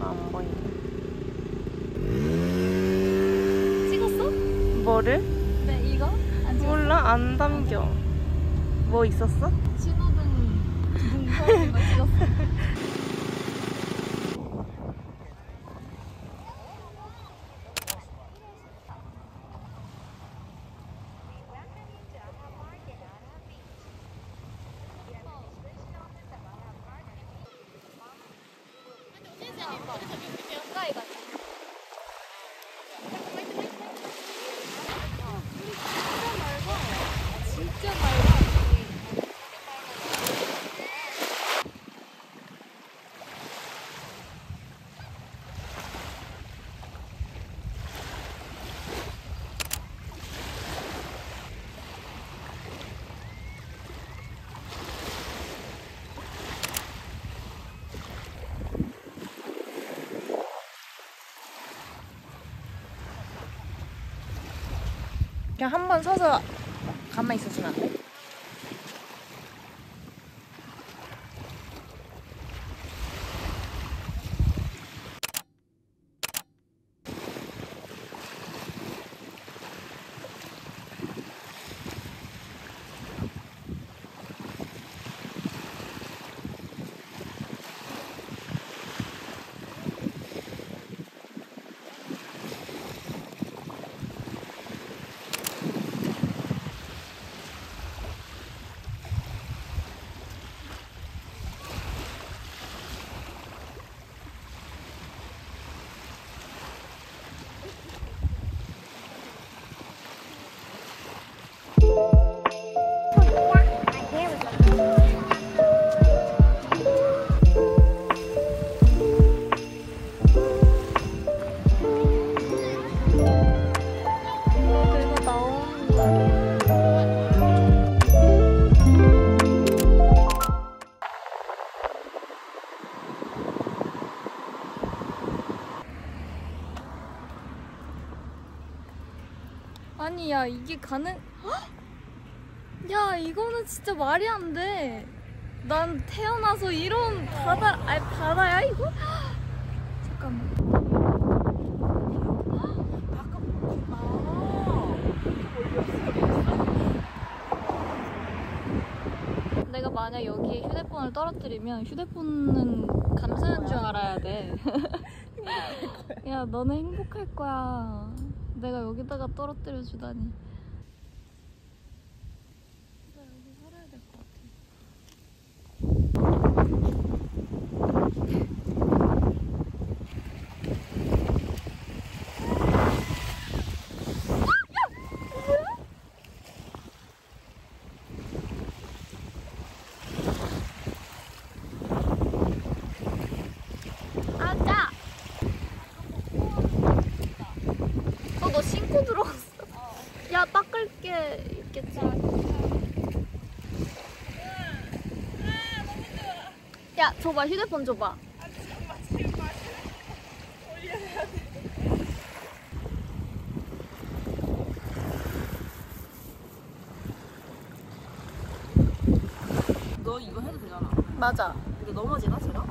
안 보이네. 찍었어? 뭐를? 네 이거? 안? 몰라 안 담겨. 뭐 있었어? 신호등 등거 찍었어 그냥 한 번 서서 가만히 있어주면 안 돼? 야 이게 가능 헉! 야 이거는 진짜 말이 안돼 난 태어나서 이런 바다 아니 바다야 이거? 헉! 잠깐만 내가 만약 여기에 휴대폰을 떨어뜨리면 휴대폰은 감사한 줄 알아야 돼. 야, 너는 행복할 거야. 내가 여기다가 떨어뜨려 주다니. 나 여기 살아야 될 것 같아. 아자! 어, 너 신고 들어갔어. 야, 닦을 게 있겠지. 야, 줘봐, 휴대폰 줘봐. 너 이거 해도 되잖아. 맞아. 근데 넘어지나 제가?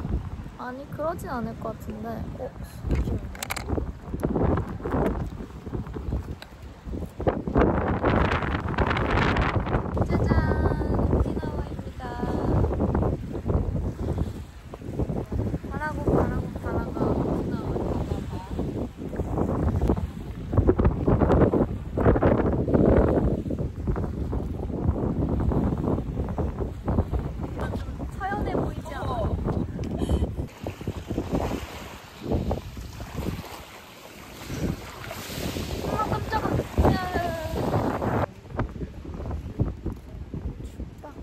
아니, 그러진 않을 것 같은데. 어, 짜잔, 오키나와입니다. 바라고 바라고 바라가 오키나와입니다. 서연해 보이지 않아? 엄마 깜짝아. 야. 춥다.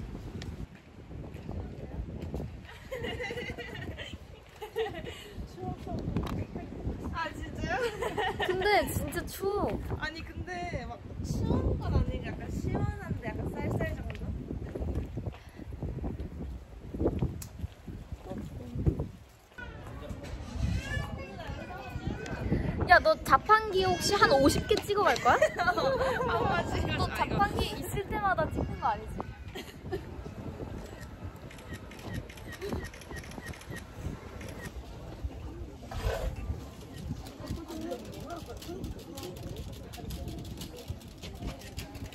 아 진짜요? 근데 진짜 추워. 아니 근데 막 추운 건 아니고 약간 시원한데 약간 쌀쌀 정도? 야 너 자판기 혹시 한 50개 찍어갈 거야? 너 자판기 있을 때마다 찍는 거 아니지?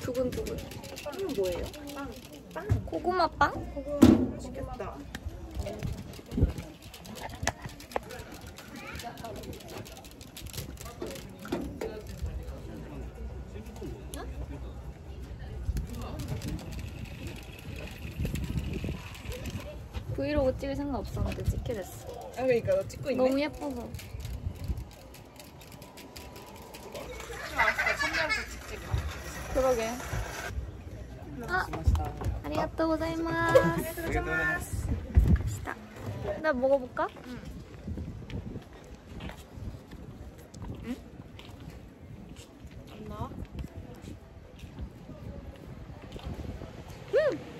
두근두근 빵은 뭐예요? 빵. 빵. 고구마 빵? 그거 맛있겠다. 브이로그 찍을 생각 없었는데 찍게 됐어. 아 그러니까 너 찍고 있네. 너무 예뻐서. 그러게. 아 아리가또 고자이마스. 갑시다. 나 먹어볼까? 안 나와?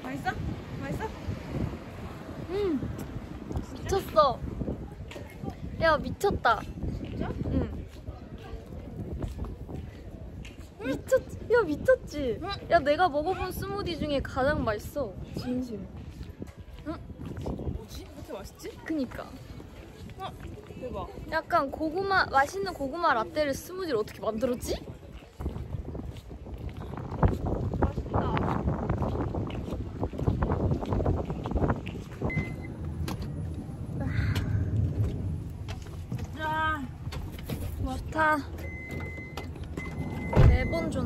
맛있어? 맛있어? 음 미쳤어 야 미쳤다 진짜? 응 미쳤 야 미쳤지 야 내가 먹어본 스무디 중에 가장 맛있어 진심 뭐지? 이렇게 맛있지? 그니까 대박. 약간 고구마 맛있는 고구마 라떼를 스무디를 어떻게 만들었지? 맛있다. 아, 좋다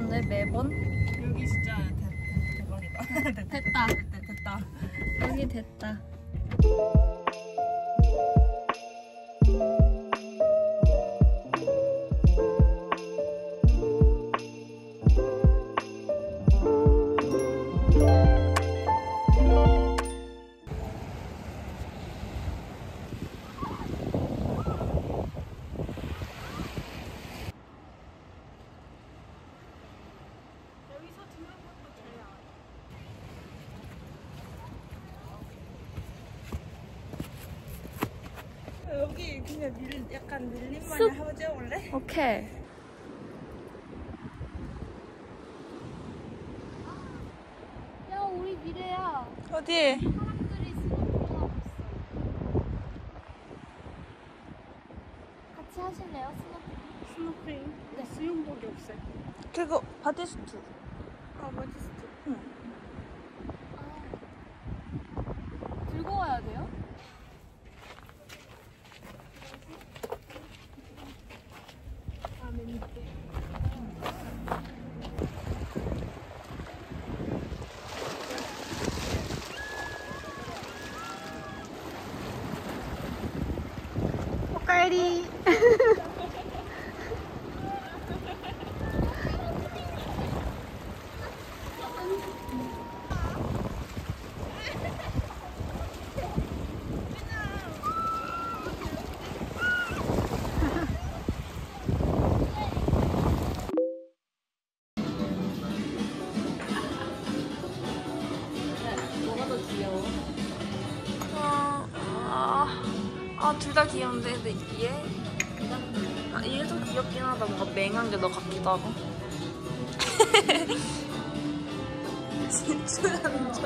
좋네 매번 여기 진짜 대, 대, 대박이다. 됐다 됐다. 됐다. 여기 됐다 그냥 밀, 약간 숲. 한번 찍어볼래? 오케이 야 우리 미래야 어디? 사람들이 스노클링하고 있어 같이 하실래요 스노클링? 스노클링. 네. 수영복이 없어요. 그거 bodysuit. 아 bodysuit. 둘 다 귀여운데, 근데 얘? 아, 얘좀 귀엽긴 하다. 뭔가 맹한 게 너 같기도 하고. 진짜 남자.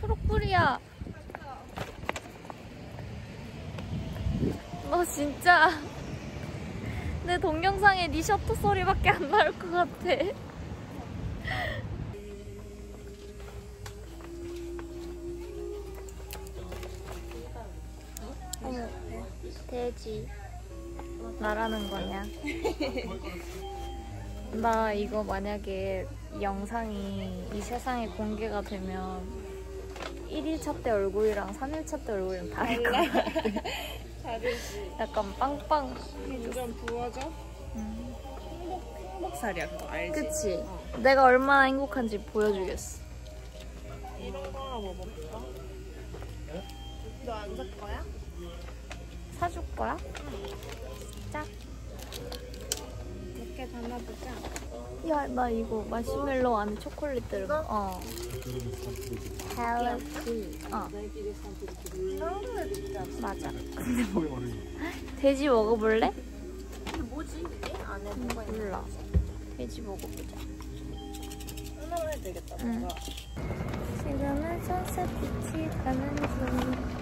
초록불이야. 너 진짜 내 동영상에 네 셔터 소리밖에 안 나올 것 같아. 어머, 돼지. 나라는 거냐? 나 이거 만약에 이 영상이 이 세상에 공개가 되면 1일차 때 얼굴이랑 3일차 때 얼굴이랑 다를 것 같아. 다르지. 약간 빵빵. 완전 부어져? 음. 행복, 행복살이야, 그거 알지? 그치? 어. 내가 얼마나 행복한지 보여주겠어. 이런 거 하나 먹어볼까? 나 안살 거야? 사줄 거야? 짝. 몇개 담아보자. 야, 나 이거 마시멜로 안에 초콜릿 거. 어. Hello Kitty. 어, 너무 예쁘다. 맞아. 돼지 먹어볼래? 이게 뭐지 이게? 안에 뭐가 있는 몰라. 돼지 먹어보자. 하나로 해도 되겠다. 응. 지금은 Sunset Beach 가는 중.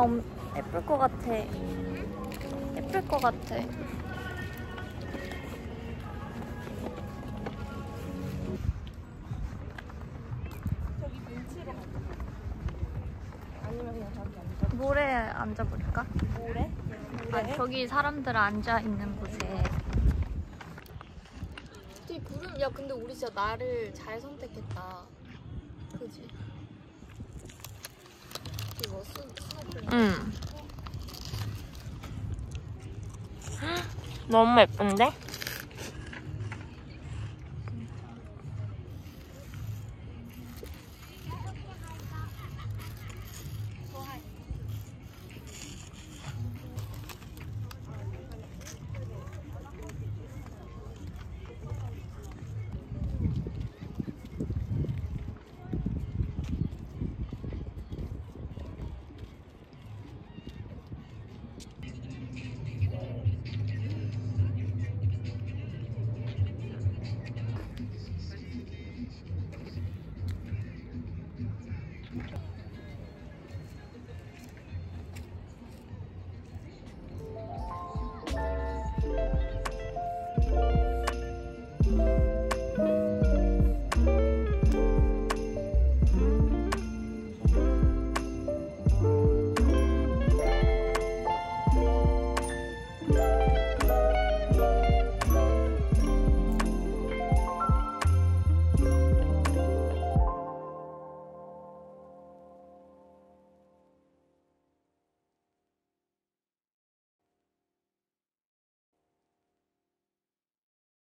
엄, 예쁠 것 같아. 예쁠 것 같아. 모래에 앉아볼까? 모래? 아, 저기 사람들 앉아 있는 곳에. 저기 구름, 야, 근데 우리 진짜 나를 잘 선택했다. 그지? 응. 너무 예쁜데?